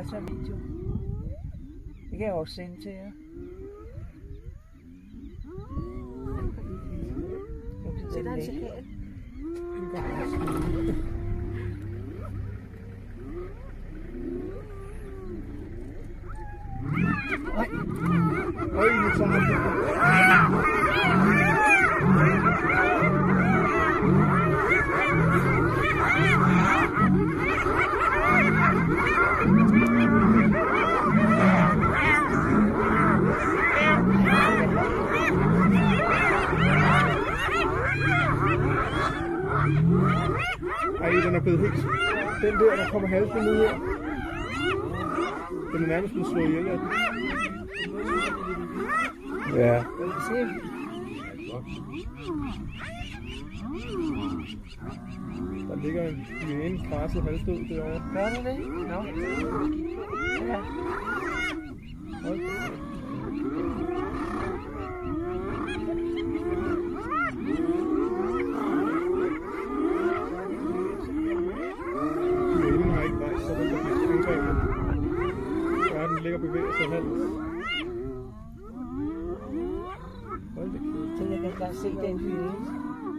Jeg tager video. Det kan jeg også sende til jer. Nu bliver Se, den der er en længe. chakal. Øj, nu tager han det. Ej, den er blevet helt... Den der, der kommer halsen ud her. Den er nærmest blevet slået ihjel af den. Ja. Se, Der ligger en hyæne krasset halvdød derovre. gør du det? Nå. Ja. Hold da. Hyænen rejst sig, den blevet angrebet. Ja, den ligger og bevæger sig halvt. Hold da kæft. Så jeg kan engang se den hyde.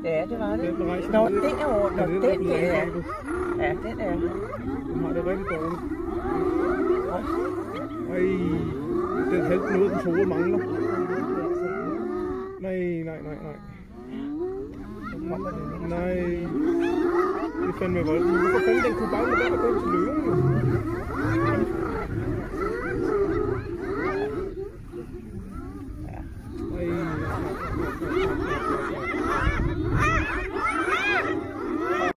Ja, det var det. Den rejser Nå, den er over. Nå, Ja, den den er der er. angrebet. Ja, den er. Den har det rigtig dårligt. Ej, den halvt noget, den hoved mangler. Nej, nej, nej, nej. Så det. Nej. können wir, weil wir können den Kubaner, aber können zu lösen.